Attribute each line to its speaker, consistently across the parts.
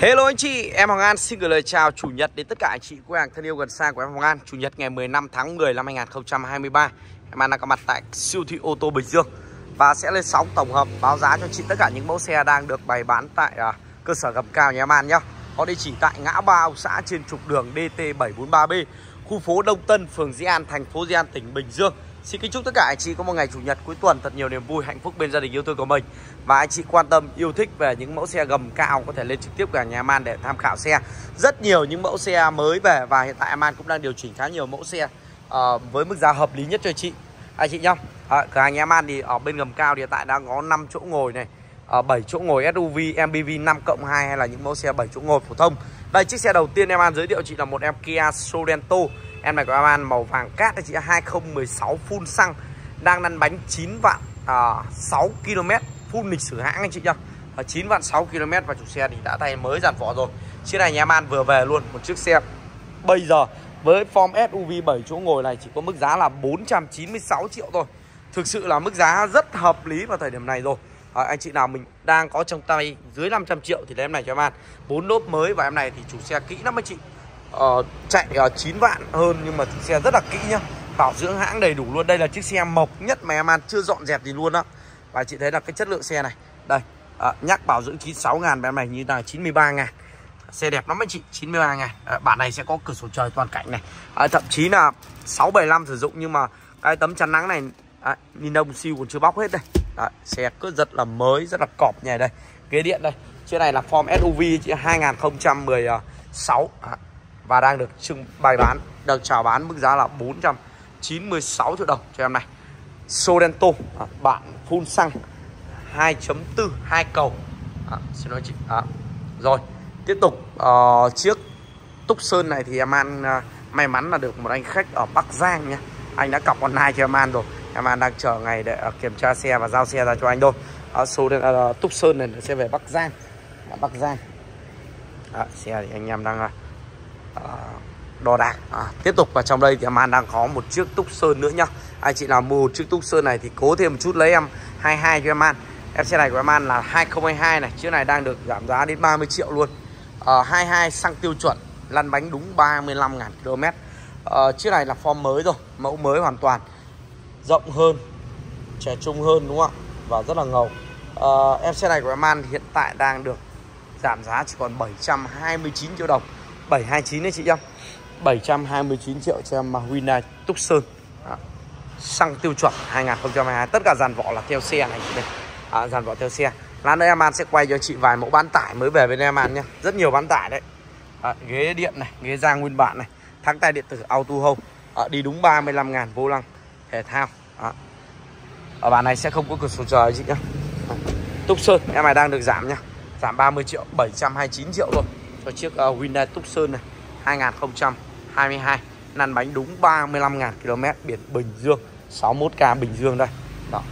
Speaker 1: Hello anh chị, em Hoàng An xin gửi lời chào chủ nhật đến tất cả anh chị khách hàng thân yêu gần xa của em Hoàng An. Chủ nhật ngày 15 tháng 10 năm 2023 Em An đang có mặt tại siêu thị ô tô Bình Dương Và sẽ lên sóng tổng hợp báo giá cho chị tất cả những mẫu xe đang được bày bán tại uh, cơ sở gầm cao nhà em An nhé Có địa chỉ tại ngã ba ông xã trên trục đường DT743B Khu phố Đông Tân, phường Di An, thành phố Di An, tỉnh Bình Dương. Xin kính chúc tất cả anh chị có một ngày chủ nhật cuối tuần thật nhiều niềm vui, hạnh phúc bên gia đình yêu thương của mình. Và anh chị quan tâm, yêu thích về những mẫu xe gầm cao có thể lên trực tiếp cả nhà Man để tham khảo xe. Rất nhiều những mẫu xe mới về và hiện tại Man cũng đang điều chỉnh khá nhiều mẫu xe uh, với mức giá hợp lý nhất cho chị. Anh chị nhá. À, Cửa hàng nhà Man thì ở bên gầm cao thì hiện tại đang có 5 chỗ ngồi này ờ, uh, 7 chỗ ngồi SUV, MPV 5 cộng 2 hay là những mẫu xe 7 chỗ ngồi phổ thông. Đây chiếc xe đầu tiên em An giới thiệu chị là một em Kia Sorento. Em này của Aman màu vàng cát chị 2016 full xăng Đang lăn bánh 9 vạn à, 6 km Full lịch sử hãng anh chị nhá. À, 9 vạn 6 km và chủ xe thì đã thay mới dàn vỏ rồi. Chiếc này nhà Aman vừa về luôn Một chiếc xe. Bây giờ với form SUV 7 chỗ ngồi này chỉ có mức giá là 496 triệu thôi. Thực sự là mức giá rất hợp lý vào thời điểm này rồi. À, Anh chị nào mình đang có trong tay dưới 500 triệu thì lấy em này cho em ăn bốn lốp mới và em này thì chủ xe kỹ lắm anh chị uh, chạy ờ, uh, 9 vạn hơn nhưng mà chiếc xe rất là kỹ nhá. Bảo dưỡng hãng đầy đủ luôn. Đây là chiếc xe mộc nhất mà em ăn chưa dọn dẹp gì luôn đó và chị thấy là cái chất lượng xe này. Đây uh, nhắc bảo dưỡng 96 ngàn bên này như là 93 ngàn. Xe đẹp lắm anh chị 93 ngàn. À, bản này sẽ có cửa sổ trời toàn cảnh này. À, thậm chí là 675 sử dụng nhưng mà cái tấm chắn nắng này à, ni lông siêu còn chưa bóc hết đây. Đấy, xe cứ rất là mới rất là cọp nhè đây. Ghế điện đây chiếc này là form SUV chị 2016 à, và đang được trưng bày bán được chào bán mức giá là 496 triệu đồng cho em này. Sorento à, bạn phun xăng 2.4 hai cầu. À, xin lỗi chị. À, rồi tiếp tục uh, chiếc Túc Sơn này thì em An uh, à, may mắn là được một anh khách ở Bắc Giang nha. Anh đã cọc online cho em An rồi. Em An đang chờ ngày để uh, kiểm tra xe và giao xe ra cho anh thôi. Uh, số uh, Túc Sơn này sẽ về Bắc Giang. Bắc Giang. À, xe thì anh em đang uh, đo đạc. À, tiếp tục vào trong đây thì em An đang có một chiếc túc sơn nữa nhá. Anh chị nào mua một chiếc túc sơn này thì cố thêm một chút lấy em 22 cho em An. Em xe này của em An là 2022 này chiếc này đang được giảm giá đến 30 triệu luôn. Ờ, à, 22 xăng tiêu chuẩn lăn bánh đúng 35.000 km à, chiếc này là form mới rồi mẫu mới hoàn toàn. Rộng hơn trẻ trung hơn đúng không ạ? Và rất là ngầu. À, em xe này của em An hiện tại đang được giảm giá chỉ còn 729 triệu đồng. 729 đấy chị em. 729 triệu cho em Hyundai Tucson xăng tiêu chuẩn 2022 tất cả dàn vỏ là theo xe này chị đây à, dàn vỏ theo xe. Lát nữa em An sẽ quay cho chị vài mẫu bán tải mới về bên em An nhé. Rất nhiều bán tải đấy. À, ghế điện này ghế da nguyên bản này thắng tay điện tử auto home. À, đi đúng 35 ngàn vô lăng thể thao. À. ở bản này sẽ không có cửa sổ trời chị nhé. Tucson em này đang được giảm nha. Giảm 30 triệu 729 triệu thôi. Cho chiếc ờ, uh, Hyundai Tucson này 22, lăn bánh đúng 35.000 km biển Bình Dương 61k Bình Dương đây. Đó.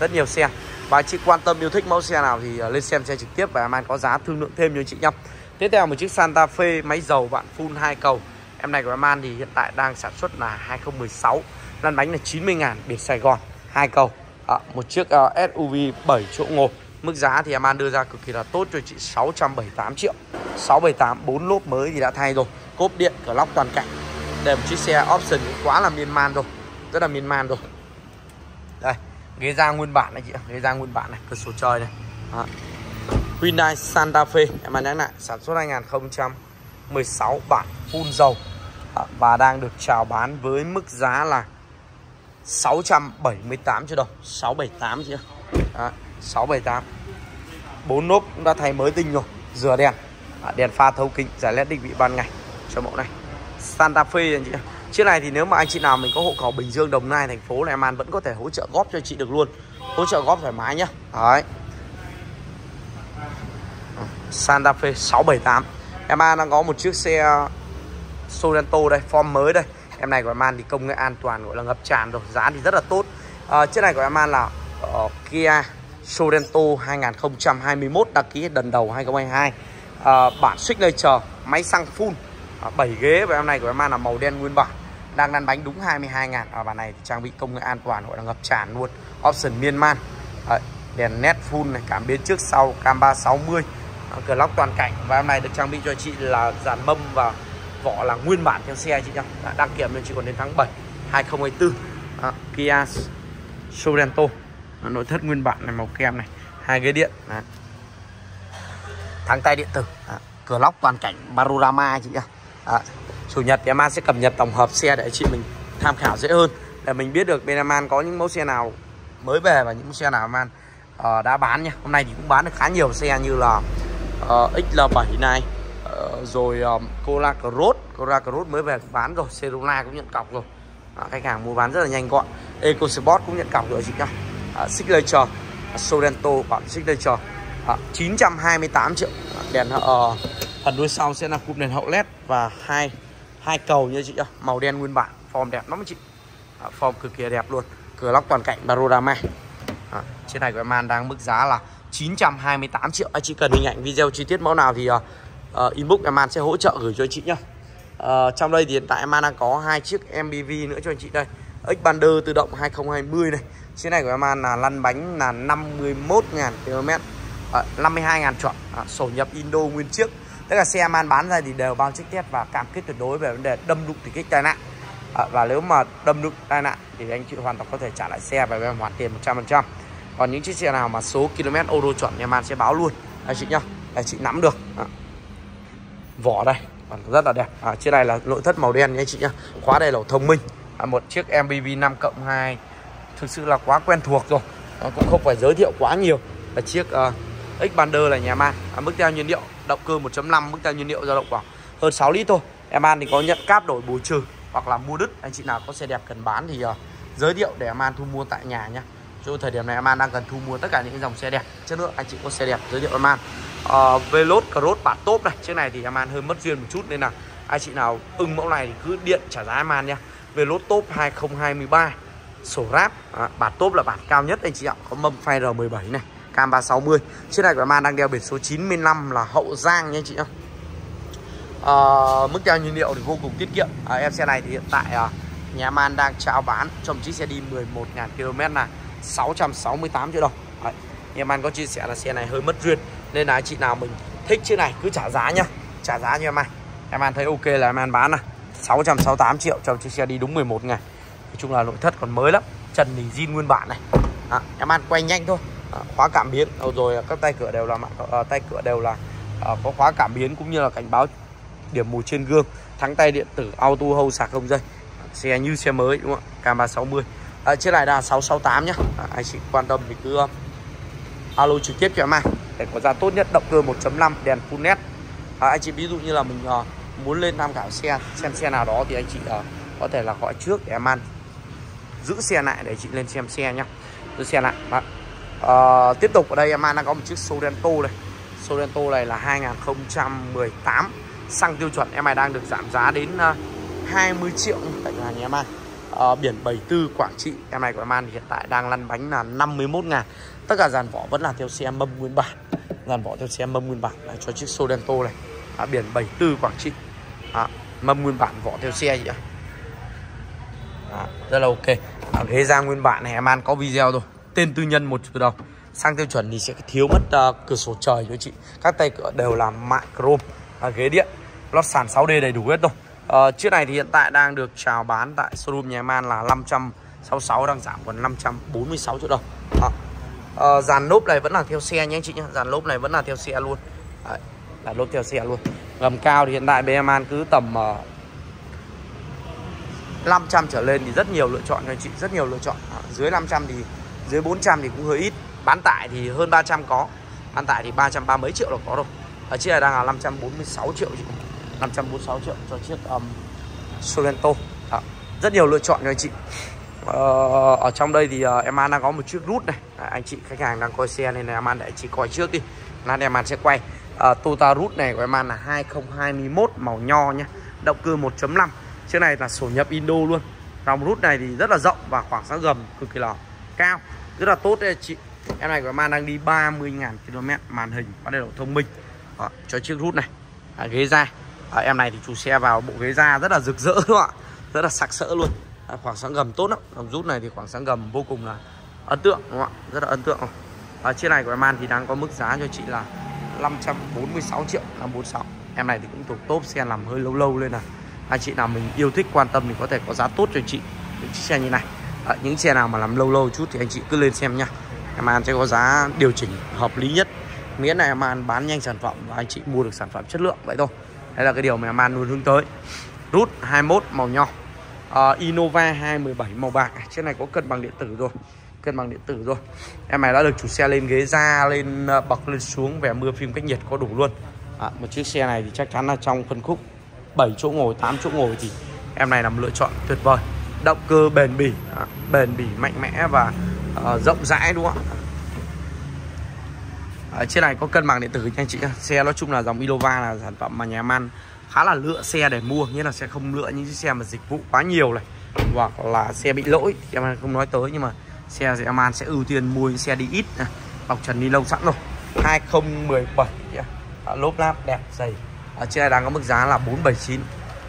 Speaker 1: Rất nhiều xe. Và anh chị quan tâm yêu thích mẫu xe nào thì ờ, lên xem xe trực tiếp và em có giá thương lượng thêm cho chị nhóc. tiếp theo một chiếc Santa Fe máy dầu bạn full hai cầu. Em này của em An thì hiện tại đang sản xuất là 2016 lăn bánh là 90 ngàn biển Sài Gòn hai cầu. À, một chiếc ờ, uh, SUV 7 chỗ ngồi. Mức giá thì em An đưa ra cực kỳ là tốt cho chị 678 triệu. 678 4 lốp mới thì đã thay rồi. Cốp điện, cửa lóc toàn cảnh. Đây một chiếc xe option quá là miên man rồi. Rất là miên man rồi. Đây, ghế da nguyên bản này chị Ghế da nguyên bản này, cửa sổ trời này. Đó. Hyundai Santa Fe Em An nhắc lại, sản xuất 2016 bản full dầu. Và đang được chào bán với mức giá là 678 triệu đồng. 678 chị ạ. 678 bốn nốt cũng đã thay mới tinh rồi. Rửa đèn. À, đèn pha thấu kính giải led định vị ban ngày cho mẫu này. Santa Fe anh chị chiếc này thì nếu mà anh chị nào mình có hộ khẩu Bình Dương Đồng Nai thành phố này man vẫn có thể hỗ trợ góp cho chị được luôn. Hỗ trợ góp thoải mái nhá. Đấy. Santa Fe 678 em An đang có một chiếc xe Sorento đây form mới đây. Em này của em An thì công nghệ an toàn gọi là ngập tràn rồi giá thì rất là tốt. À, chiếc này của em An là uh, Kia. Sorento 2021 đăng ký lần đầu 2022 à, bản Signature máy xăng full. À, 7 ghế và em này của em là màu đen nguyên bản. Đang lăn bánh đúng 22 ngàn. À, Ở bản này thì trang bị công nghệ an toàn gọi là ngập tràn luôn. Option miên man à, đèn nét full này cảm biến trước sau cam 360 à, cửa lóc toàn cảnh. Và em này được trang bị cho chị là dàn mâm và vỏ là nguyên bản theo xe chị nhá. Đăng kiểm lên chị còn đến tháng 7 2024 à, Kia Sorento nội thất nguyên bản này màu kem này. Hai ghế điện. Đấy. thắng tay điện tử. À, cửa lóc toàn cảnh panorama chị nhá à, chủ nhật em sẽ cập nhật tổng hợp xe để chị mình tham khảo dễ hơn. Để mình biết được bên Aman có những mẫu xe nào mới về và những mẫu xe nào Aman uh, ờ, đã bán nha. Hôm nay thì cũng bán được khá nhiều xe như là ờ, uh, XL7 này uh, rồi um, Cola Cross. Cola Cross mới về cũng bán rồi. Corolla cũng nhận cọc rồi. À, khách hàng mua bán rất là nhanh gọn. EcoSport cũng nhận cọc rồi chị nhá uh, Signature uh, Sorento bản Signature uh, 928 triệu. À, đèn uh, phần đuôi sau sẽ là cụm đèn hậu led và hai hai cầu như chị ạ màu đen nguyên bản form đẹp lắm chị. À, form cực kỳ đẹp luôn. Cửa lóc toàn cảnh panorama. À, trên này của em An đang mức giá là 928 triệu. Anh chị cần hình ảnh video chi tiết mẫu nào thì uh, uh, inbox em An sẽ hỗ trợ gửi cho anh chị nhá. Uh, trong đây thì hiện tại em An đang có hai chiếc MPV nữa cho anh chị đây. Xpander tự động 2020 này chiếc này của em An là lăn bánh là 51.000 km ờ, à, 52.000 chuẩn. À, sổ nhập Indo nguyên chiếc. Tất cả xe an bán ra thì đều bao chiếc test và cam kết tuyệt đối về vấn đề đâm đụng thì kích tai nạn. À, và nếu mà đâm đụng tai nạn thì anh chị hoàn toàn có thể trả lại xe và em hoàn tiền 100% còn những chiếc xe nào mà số km ô tô chuẩn em an sẽ báo luôn. Anh chị nhá anh chị nắm được. À. vỏ đây rất là đẹp. À, chiếc này là nội thất màu đen nha anh chị nhá khóa đây là thông minh. À, một chiếc MPV 5 cộng 2 thực sự là quá quen thuộc rồi. À, cũng không phải giới thiệu quá nhiều. Là chiếc ờ, uh, Xpander là nhà man à, mức theo nhiên liệu động cơ 1.5 mức theo nhiên liệu dao động khoảng hơn 6 lít thôi. Em an thì có nhận cáp đổi bù trừ hoặc là mua đứt. Anh chị nào có xe đẹp cần bán thì uh, giới thiệu để em an thu mua tại nhà nhá. Cho thời điểm này em an đang cần thu mua tất cả những dòng xe đẹp. Chất lượng anh chị có xe đẹp giới thiệu em an uh, ờ, Veloz Cross bản top này. Chiếc này thì em an hơi mất duyên một chút nên là anh chị nào ưng mẫu này thì cứ điện trả giá em an nhá. Veloz top 2023 sổ ráp. À, bản top là bản cao nhất anh chị ạ. Có mâm phay R17 này cam 360 chiếc này của Man đang đeo biển số 95 là Hậu Giang nha anh chị ạ à, ờ, mức đeo nhiên liệu thì vô cùng tiết kiệm. À, em xe này thì hiện tại à, nhà Man đang chào bán trong chiếc xe đi 11.000 km là 668 triệu đồng. Đấy. Em Man có chia sẻ là xe này hơi mất duyên nên là anh chị nào mình thích chiếc này cứ trả giá nhá. Trả giá như em Man. Em an thấy ok là em an bán này 668 triệu trong chiếc xe đi đúng 11 ngày Nói chung là nội thất còn mới lắm. Trần thì zin nguyên bản này. À, Em ăn quay nhanh thôi. À, Khóa cảm biến. Rồi các tay cửa đều là à, tay cửa đều là à, có khóa cảm biến cũng như là cảnh báo điểm mù trên gương. Thắng tay điện tử auto hold sạc không dây. Xe như xe mới đúng không ạ? K360 à, Chiếc này là 668 nhá. À, Anh chị quan tâm thì cứ ờ, alo trực tiếp cho em ăn Để có giá tốt nhất động cơ 1.5 đèn full nét. À, Anh chị ví dụ như là mình à, muốn lên tham khảo xe Xem xe nào đó thì anh chị uh, có thể là gọi trước để em ăn giữ xe lại để chị lên xem xe nhá. Giữ xe lại đó. À, ờ, tiếp tục ở đây em đang có một chiếc Sorento này Sorento này là 2018 xăng tiêu chuẩn em này đang được giảm giá đến ờ, 20 triệu. Tại cửa hàng nhà em an. À, biển 74 Quảng Trị. Em này của em an hiện tại đang lăn bánh là 51 ngàn. Tất cả dàn vỏ vẫn là theo xe mâm nguyên bản. Dàn vỏ theo xe mâm nguyên bản là cho chiếc Sorento này. À, biển 74 Quảng Trị. À, mâm nguyên bản vỏ theo xe gì ạ. à, rất là ok. À, ghế da nguyên bản này em ăn có video rồi tên tư nhân một triệu đồng sang tiêu chuẩn thì sẽ thiếu mất uh, cửa sổ trời cho chị. Các tay cửa đều là mạ chrome à, ghế điện lót sàn 6D đầy đủ hết rồi. À, chiếc này thì hiện tại đang được chào bán tại showroom nhà em ăn là 566 đang giảm còn 546 triệu đồng. À, à, dàn lốp này vẫn là theo xe nhé anh chị nhé. Dàn lốp này vẫn là theo xe luôn. Đấy, là lốp theo xe luôn. Gầm cao thì hiện tại bên em ăn cứ tầm uh, 500 trở lên thì rất nhiều lựa chọn cho anh chị rất nhiều lựa chọn. À, dưới 500 thì dưới 400 thì cũng hơi ít. Bán tải thì hơn 300 có. Bán tải thì 330 mấy triệu là có rồi. Ở chiếc này đang là 546 triệu chị. 546 triệu cho chiếc um, Sorento. À, rất nhiều lựa chọn cho anh chị. Ờ, ở trong đây thì uh, em An đang có một chiếc rút này. À, anh chị khách hàng đang coi xe nên là em An để chị coi trước đi. Lát em An sẽ quay. Uh, Toyota rút này của em An là 2021 màu nho nhá. Động cơ 1.5 Chiếc này là sổ nhập Indo luôn. Dòng rút này thì rất là rộng và khoảng sáng gầm cực kỳ là cao. Rất là tốt đấy chị. Em này của Man đang đi 30.000 km màn hình bắt đầu thông minh. Đó, cho chiếc rút này. À, Ghế da. À, Em này thì chủ xe vào bộ ghế da rất là rực rỡ đúng không ạ. Rất là sặc sỡ luôn. À, Khoảng sáng gầm tốt lắm. Dòng rút này thì khoảng sáng gầm vô cùng là ấn tượng đúng không ạ? Rất là ấn tượng. À, Chiếc này của em Man thì đang có mức giá cho chị là 546 triệu 546 em này thì cũng thuộc top xe làm hơi lâu lâu lên này anh chị nào mình yêu thích quan tâm thì có thể có giá tốt cho chị. Những chiếc xe như này. À, những xe nào mà làm lâu lâu chút thì anh chị cứ lên xem nhá em an sẽ có giá điều chỉnh hợp lý nhất. Miễn là em an bán nhanh sản phẩm và anh chị mua được sản phẩm chất lượng vậy thôi. Đây là cái điều mà em an luôn hướng tới. Rút 21 màu nho. Uh, Innova 217 màu bạc. Chiếc này có cân bằng điện tử rồi. Cân bằng điện tử rồi. Em này đã được chủ xe lên ghế ra lên ờ, bậc lên xuống về mưa phim cách nhiệt có đủ luôn. À, một chiếc xe này thì chắc chắn là trong phân khúc 7 chỗ ngồi 8 chỗ ngồi thì em này là một lựa chọn tuyệt vời. Động cơ bền bỉ à, bền bỉ mạnh mẽ và uh, rộng rãi đúng không ạ? Ở trên này có cân bằng điện tử nha anh chị xe nói chung là dòng Innova là sản phẩm mà nhà man khá là lựa xe để mua nghĩa là sẽ không lựa những chiếc xe mà dịch vụ quá nhiều này hoặc là xe bị lỗi em không nói tới nhưng mà xe sẽ man sẽ ưu tiên mua những xe đi ít này. bọc trần ni lông sẵn rồi. 2017 yeah. lốp láp đẹp dày ở trên này đang có mức giá là 479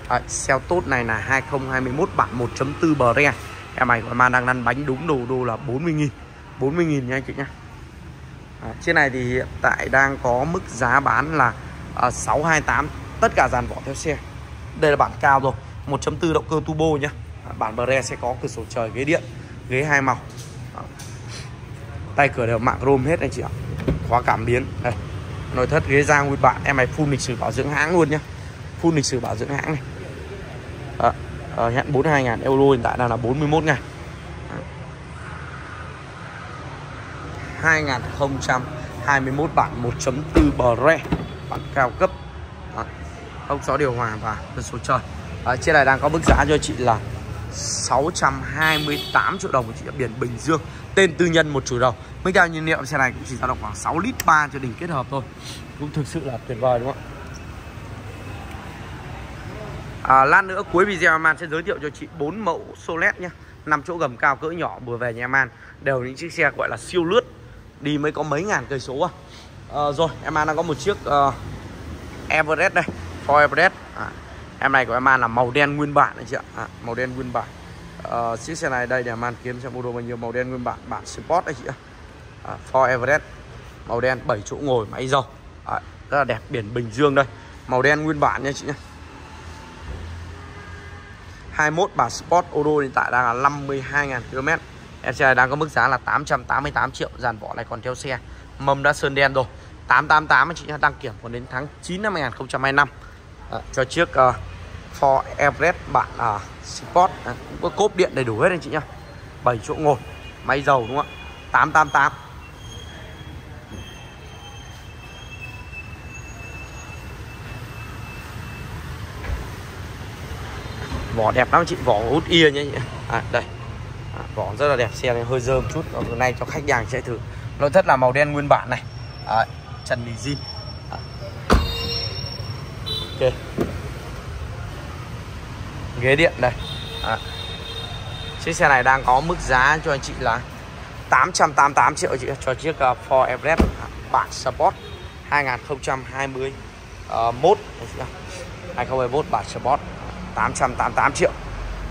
Speaker 1: à, xe tốt này là 2021 bản 1.4 bờ re em này của man đang lăn bánh đúng đồ đô là 40.000 40.000 nha anh chị nhé à, trên này thì hiện tại đang có mức giá bán là ờ, à, 628 tất cả dàn vỏ theo xe. Đây là bản cao rồi 1.4 động cơ turbo nhá. À, bản bờ re sẽ có cửa sổ trời ghế điện ghế hai màu. À, tay cửa đều mạng chrome hết anh chị ạ. Khóa cảm biến. Đây nội thất ghế da nguyên bản. Em này full lịch sử bảo dưỡng hãng luôn nhá. Full lịch sử bảo dưỡng hãng này. À, à, hẹn 42 ngàn euro hiện tại đang là 41 ngàn. 2021 bản 1.4 Bre bản cao cấp. À, không gió điều hòa và cửa số trời. À, trên này đang có mức giá cho chị là 628 triệu đồng của chị ở biển Bình Dương tên tư nhân một chủ đầu. Mức cao nhiên liệu xe này cũng chỉ dao động khoảng 6 lít 3 cho đỉnh kết hợp thôi. Cũng thực sự là tuyệt vời đúng không ạ? À, lát nữa cuối video man sẽ giới thiệu cho chị bốn mẫu Solet nhé năm chỗ gầm cao cỡ nhỏ vừa về nhà man đều những chiếc xe gọi là siêu lướt. Đi mới có mấy ngàn cây số à. à rồi em an đang có một chiếc uh, Everest đây. Ford Everest. À, em này của em an là màu đen nguyên bản anh chị ạ. À, màu đen nguyên bản uh, chiếc xe này đây để màn kiếm xem mua đồ bao nhiêu màu đen nguyên bản bản Sport đấy chị ạ. À, Ford Everest màu đen 7 chỗ ngồi máy dầu. À, rất là đẹp biển Bình Dương đây. Màu đen nguyên bản nha chị nhé 21 bản Sport ô tô hiện tại đang là 52.000 km Em xe này đang có mức giá là 888 triệu Dàn vỏ này còn theo xe. Mâm đã sơn đen rồi. 888 chị nhé Đăng kiểm còn đến tháng 9 năm 2025 à, Cho chiếc uh, Ford Everest bản uh, Sport à, Cũng có cốp điện đầy đủ hết anh chị nhá. 7 chỗ ngồi Máy dầu đúng không ạ? 888 vỏ đẹp lắm chị vỏ hút ia nhé à, đây. À, vỏ rất là đẹp xe này hơi dơm chút. Hôm nay cho khách hàng sẽ thử. Nội thất là màu đen nguyên bản này. À, trần lì zin. À. ok ghế điện đây. À. chiếc xe này đang có mức giá cho anh chị là 888 triệu chị cho chiếc uh, Ford Everest. Bản Sport 2021 uh, 2021 bản Sport 888 triệu.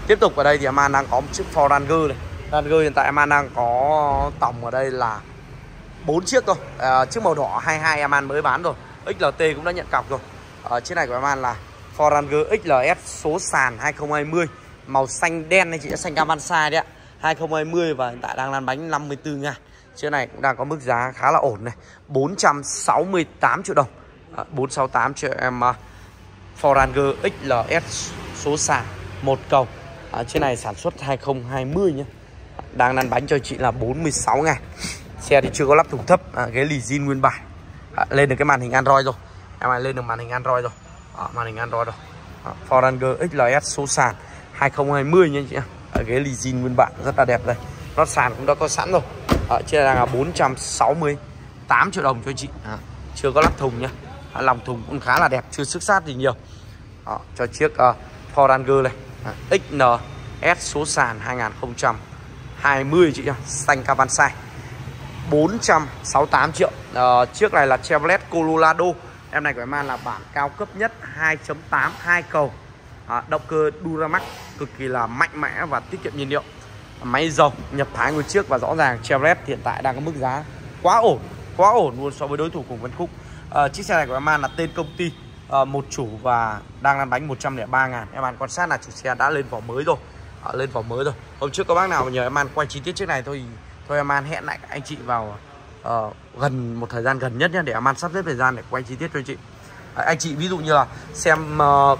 Speaker 1: Tiếp tục ở đây thì Aman đang có một chiếc Ford Ranger này. Ranger hiện tại Aman đang có tổng ở đây là 4 chiếc thôi. À, Chiếc màu đỏ 22 An mới bán rồi. XLT cũng đã nhận cọc rồi. À, Chiếc này của Aman là Ford Ranger XLS số sàn 2020 Màu xanh đen này chị đã xanh Avanza đấy ạ. 2020 và hiện tại đang lăn bánh 54 ngàn. Chiếc này cũng đang có mức giá khá là ổn này 468 triệu đồng. À, 468 triệu em à, uh, Ford Ranger XLS số sàn một cầu. À, Chiếc này sản xuất 2020 nhé đang lăn bánh cho chị là 46 ngàn. Xe thì chưa có lắp thùng thấp à, ghế lì zin nguyên bản à, lên được cái màn hình Android rồi. Em này lên được màn hình Android rồi. Đó, màn hình Android rồi. Đó, Ford Ranger XLS số sàn 2020 nha chị à, ghế lì zin nguyên bản rất là đẹp đây. Nó sàn cũng đã có sẵn rồi. Đó, trên này là 468 triệu đồng cho chị. Đó, chưa có lắp thùng nhá. Lòng thùng cũng khá là đẹp chưa sức sát gì nhiều. Đó, cho chiếc uh, Ford Ranger này. Đó, XNS số sàn 2020 chị nhá xanh Cavansa 468 triệu. À, chiếc này là Chevrolet Colorado em này của em là bản cao cấp nhất 2.8 hai cầu. À, động cơ Duramax cực kỳ là mạnh mẽ và tiết kiệm nhiên liệu. Máy dầu nhập thái nguyên chiếc và rõ ràng Chevrolet hiện tại đang có mức giá quá ổn quá ổn luôn so với đối thủ cùng phân khúc. À, chiếc xe này của em An là tên công ty à, một chủ và đang lăn bánh 103 ngàn. Em An quan sát là chủ xe đã lên vỏ mới rồi. À, lên vỏ mới rồi. Hôm trước có bác nào nhờ em An quay chi tiết chiếc này thôi thôi em An hẹn lại các anh chị vào uh, gần một thời gian gần nhất nhé để em An sắp xếp thời gian để quay chi tiết cho anh chị. À, anh chị ví dụ như là xem uh,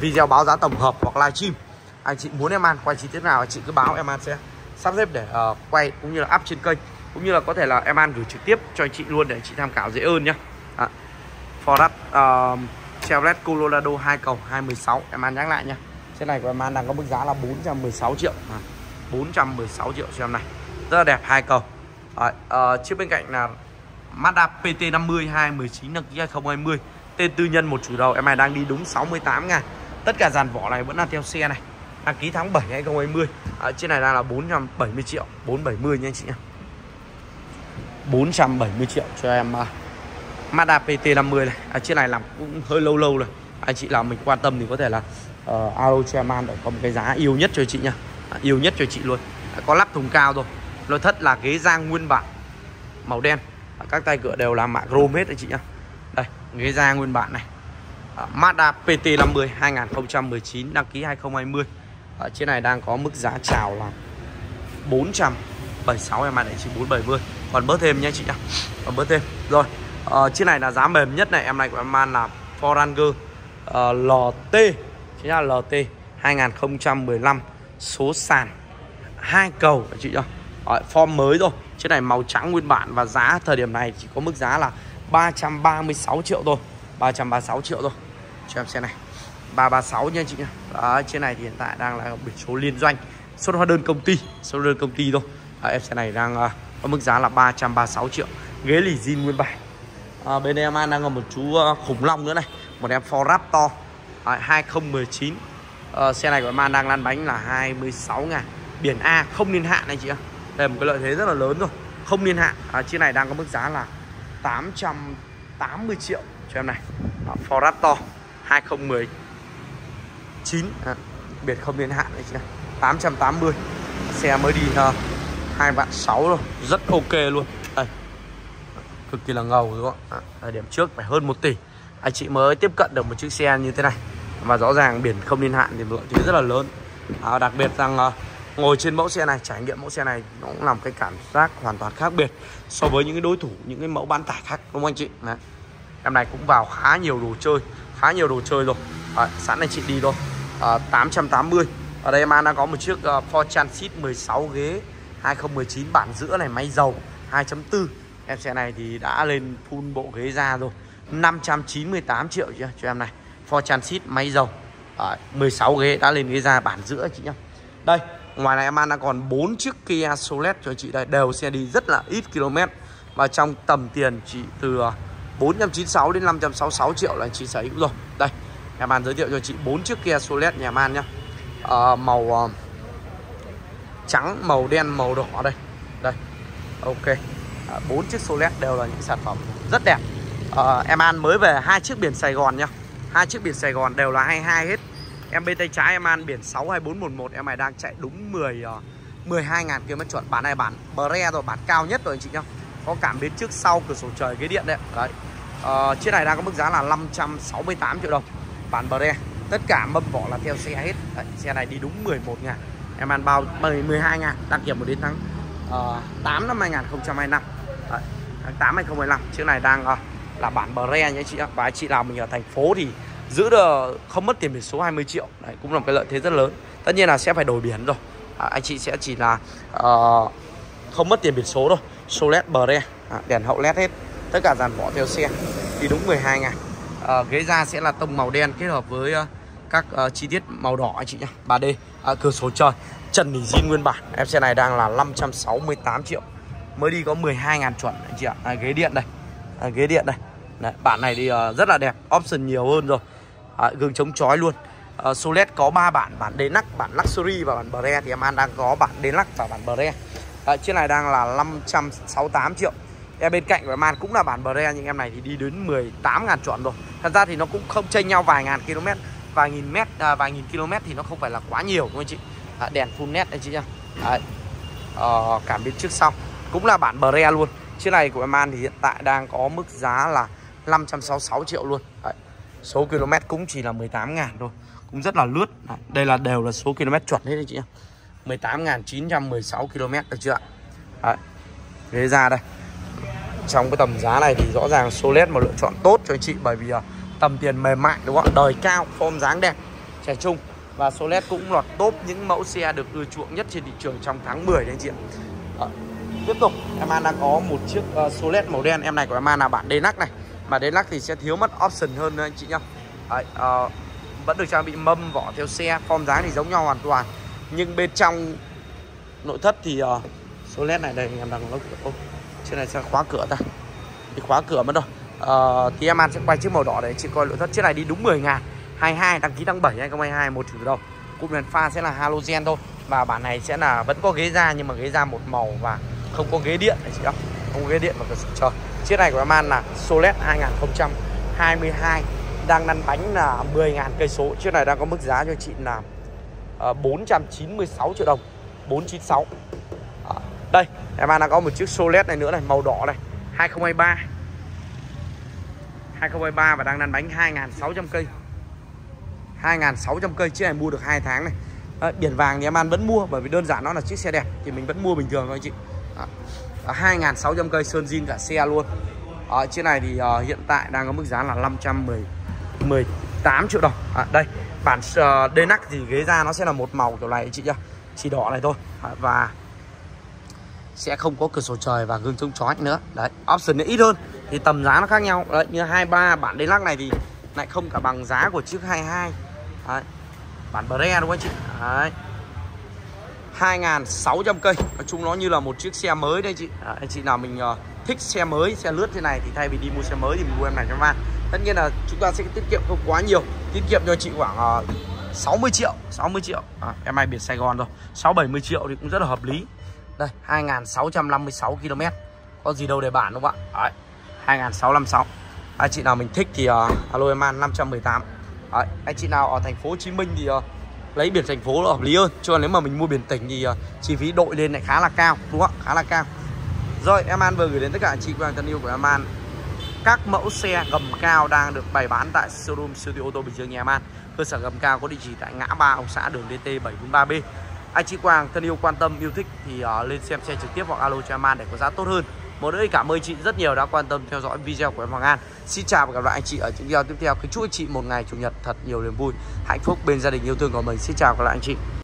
Speaker 1: video báo giá tổng hợp hoặc livestream anh chị muốn em An quay chi tiết nào anh chị cứ báo em An sẽ sắp xếp để uh, quay cũng như là up trên kênh. Cũng như là có thể là em An gửi trực tiếp cho anh chị luôn để anh chị tham khảo dễ hơn nhé à, Ford uh, Chevrolet Colorado 2 cầu 216 em An nhắc lại nhé Xe này của em An đang có mức giá là 416 triệu. À, 416 triệu cho em này. Rất là đẹp hai cầu à, uh, chiếc bên cạnh là Mazda PT50 219 đăng ký 2020 tên tư nhân một chủ đầu em này đang đi đúng 68 ngàn. Tất cả dàn vỏ này vẫn là theo xe này. Đăng ký tháng 7 2020 à, trên này đang là 470 triệu. 470 nha anh chị nhé 470 triệu cho em uh, Mazda PT50 này. À, chiếc này làm cũng hơi lâu lâu rồi. Anh chị nào mình quan tâm thì có thể là uh, alo cho em an để có một cái giá yêu nhất cho chị nha à, yêu nhất cho chị luôn. À, có lắp thùng cao rồi nội thất là ghế da nguyên bản màu đen à, các tay cửa đều là mạ chrome hết đấy chị nhá. Đây ghế da nguyên bản này. À, Mazda PT50 2019 đăng ký 2020 à, chiếc này đang có mức giá chào là 476 em ạ để chỉ 470 còn bớt thêm nha chị nhá. Còn bớt thêm. Rồi à, chiếc này là giá mềm nhất này em này của em man là Foranger uh, LT chính là LT 2015 số sàn hai cầu chị nhá. Ờ, form mới rồi. Chiếc này màu trắng nguyên bản và giá thời điểm này chỉ có mức giá là 336 triệu thôi. 336 triệu thôi. Cho em xe này. 336 nha chị nhá. Chiếc này thì hiện tại đang là biển số liên doanh xuất hóa đơn công ty số đơn công ty thôi. À, em xe này đang uh, có mức giá là 336 triệu. Ghế lì zin nguyên bản. À, bên em đang có một chú uh, khủng long nữa này. Một em Ford Raptor. À, 2019 à, xe này của em An đang lăn bánh là 26 ngàn. Biển A không niên hạn này chị ạ đây một cái lợi thế rất là lớn rồi. Không niên hạn. À, chiếc này đang có mức giá là 880 triệu cho em này. À, Ford Raptor 2019 à, biển không niên hạn này chị này. 880 xe mới đi à, hai vạn sáu rồi rất ok luôn. Đây. Cực kỳ là ngầu đúng không ạ? À, điểm trước phải hơn 1 tỷ. Anh chị mới tiếp cận được một chiếc xe như thế này. Và rõ ràng biển không niên hạn thì lợi thế rất là lớn. À, đặc biệt rằng ờ, ngồi trên mẫu xe này trải nghiệm mẫu xe này nó cũng làm cái cảm giác hoàn toàn khác biệt so với những cái đối thủ những cái mẫu bán tải khác đúng không anh chị? Đấy. em này cũng vào khá nhiều đồ chơi khá nhiều đồ chơi rồi. À, sẵn anh chị đi thôi. À, 880 ở đây em An đang có một chiếc uh, Ford Transit 16 ghế 2019 bản giữa này máy dầu 2.4 Em xe này thì đã lên full bộ ghế da rồi. 598 triệu chưa cho em này. Ford Transit máy dầu. À, 16 ghế đã lên ghế da bản giữa chị nhá. Đây ngoài này em An đang còn 4 chiếc Kia Solet cho chị đây. Đều xe đi rất là ít km. Và trong tầm tiền chị từ à, 496 đến 566 triệu là chị sở hữu rồi. Đây em An giới thiệu cho chị 4 chiếc Kia Solet nhà em An nhá. Ờ, à, Màu uh, trắng, màu đen, màu đỏ đây. Đây Ok. À, bốn chiếc Solet đều là những sản phẩm rất đẹp. Ờ, à, em An mới về hai chiếc biển Sài Gòn nhá. Hai chiếc biển Sài Gòn đều là 22 hết em bên tay trái em An biển 62411 em này đang chạy đúng 10 12 ờ, ngàn km chuẩn. Bản này bản Bre rồi bản cao nhất rồi anh chị nhá. Có cảm biến trước sau cửa sổ trời ghế điện đấy. Đấy. À, chiếc này đang có mức giá là 568 triệu đồng. Bản Bre tất cả mâm vỏ là theo xe hết. Đấy, xe này đi đúng 11 ngàn. Em An bao 12 ngàn. Đăng kiểm một đến tháng ờ, uh, 8 năm 2025 Đấy, tháng 8 2015 chiếc này đang uh, là bản Bre nhé chị ạ và anh chị nào mình ở thành phố thì giữ được không mất tiền biển số 20 triệu. Đấy, cũng là một cái lợi thế rất lớn. Tất nhiên là sẽ phải đổi biển rồi. À, anh chị sẽ chỉ là uh, không mất tiền biển số thôi. Số led Bre à, đèn hậu led hết. Tất cả dàn vỏ theo xe. Thì đúng 12 ngàn à, ghế da sẽ là tông màu đen kết hợp với uh, các uh, chi tiết màu đỏ anh chị nhá. 3D à, cửa sổ trời. Trần nỉ zin nguyên bản. Em xe này đang là 568 triệu. Mới đi có 12 ngàn chuẩn anh chị ạ. À, ghế điện đây. À, ghế điện đây. Đấy, bản này thì uh, rất là đẹp. Option nhiều hơn rồi à, gương chống chói luôn. Uh, Solet có 3 bản bản Deluxe bản Luxury và bản Bre. Thì em An đang có bản Deluxe và bản Bre. À, chiếc này đang là 568 triệu. Em bên cạnh của em An cũng là bản Bre nhưng em này thì đi đến 18 ngàn chuẩn rồi. Thật ra thì nó cũng không chênh nhau vài ngàn km vài nghìn mét à, vài nghìn km thì nó không phải là quá nhiều đúng không anh chị? À, đèn full nét anh chị nhá. Đấy. À, cảm biến trước sau. Cũng là bản Bre luôn. Chiếc này của em An thì hiện tại đang có mức giá là 566 triệu luôn. Đấy. Số km cũng chỉ là 18 ngàn thôi. Cũng rất là lướt. Đây là đều là số km chuẩn hết đấy chị em 18.916 km được chưa ạ? Đấy. Ghế ra đây. Trong cái tầm giá này thì rõ ràng Solet một lựa chọn tốt cho anh chị Bởi vì uh, tầm tiền mềm mại đúng không ạ? Đời cao, form dáng đẹp, trẻ trung. Và Solet cũng lọt top những mẫu xe được ưa chuộng nhất trên thị trường trong tháng 10 đấy anh chị ạ. Tiếp tục. Em An đang có một chiếc ờ, uh, Solet màu đen. Em này của em An là bản Deluxe này. Mà Deluxe thì sẽ thiếu mất option hơn nữa anh chị nhá. Đấy, uh, Vẫn được trang bị mâm vỏ theo xe Form dáng thì giống nhau hoàn toàn. Nhưng bên trong nội thất thì uh, led này đây em đang lốc cửa Trên này sẽ khóa cửa ta. Thì khóa cửa mất rồi. Uh, Thì em ăn sẽ quay chiếc màu đỏ đấy Chị coi nội thất. Chiếc này đi đúng 10 ngàn. 22 đăng ký tháng 7 2022 một chủ đầu Cụm đèn pha sẽ là halogen thôi. Và bản này sẽ là vẫn có ghế da nhưng mà ghế da một màu và không có ghế điện này chị ạ, không có ghế điện và cửa sổ trời chiếc này của em An là Solet 2022 đang lăn bánh là 10.000 cây số. Chiếc này đang có mức giá cho chị là ờ, 496 triệu đồng 496 à, ờ, đây em An đang có một chiếc Solet này nữa này màu đỏ này 2023 2023 và đang lăn bánh 2.600 cây. 2.600 cây chiếc này mua được 2 tháng này. À, biển vàng thì em An vẫn mua bởi vì đơn giản nó là chiếc xe đẹp thì mình vẫn mua bình thường thôi anh chị. À, Ờ, 2.600 cây sơn zin cả xe luôn. À, chiếc này thì uh, hiện tại đang có mức giá là 518 triệu đồng. À, đây bản uh, Denac thì ghế da nó sẽ là một màu kiểu này chị nhá. Chỉ đỏ này thôi. À, và sẽ không có cửa sổ trời và gương chống chói nữa. Đấy option nó ít hơn thì tầm giá nó khác nhau. Đấy như 23 bản Deluxe này thì lại không cả bằng giá của chiếc 22 đấy. bản Bre đúng không chị? Đấy. 2.600 cây. Nói chung nó như là một chiếc xe mới đây chị. À, Anh chị nào mình uh, thích xe mới, xe lướt thế này Thì thay vì đi mua xe mới thì mình mua em này cho man Tất nhiên là chúng ta sẽ tiết kiệm không quá nhiều. Tiết kiệm cho chị khoảng ờ, uh, 60 triệu 60 triệu. À, Em này biển Sài Gòn rồi. 6-70 triệu thì cũng rất là hợp lý. Đây 2.656 km Có gì đâu để bản đúng không ạ? Đấy 2.656 Anh chị nào mình thích thì uh, alo em an 518 Đấy, Anh chị nào ở thành phố Hồ Chí Minh thì uh, lấy biển thành phố là hợp lý hơn. Cho nếu mà mình mua biển tỉnh thì uh, chi phí đội lên lại khá là cao đúng không khá là cao. Rồi em An vừa gửi đến tất cả anh chị và thân yêu của em An. Các mẫu xe gầm cao đang được bày bán tại showroom siêu thị ô tô Bình Dương nhà em An. Cơ sở gầm cao có địa chỉ tại ngã ba ông xã đường DT 743B anh chị Quang thân yêu quan tâm yêu thích thì uh, lên xem xe trực tiếp hoặc alo cho em An để có giá tốt hơn một nữa cảm ơn chị rất nhiều đã quan tâm theo dõi video của em Hoàng An. Xin chào và gặp lại anh chị ở những video tiếp theo. Kính chúc anh chị một ngày chủ nhật thật nhiều niềm vui, Hạnh phúc bên gia đình yêu thương của mình. Xin chào và gặp lại anh chị.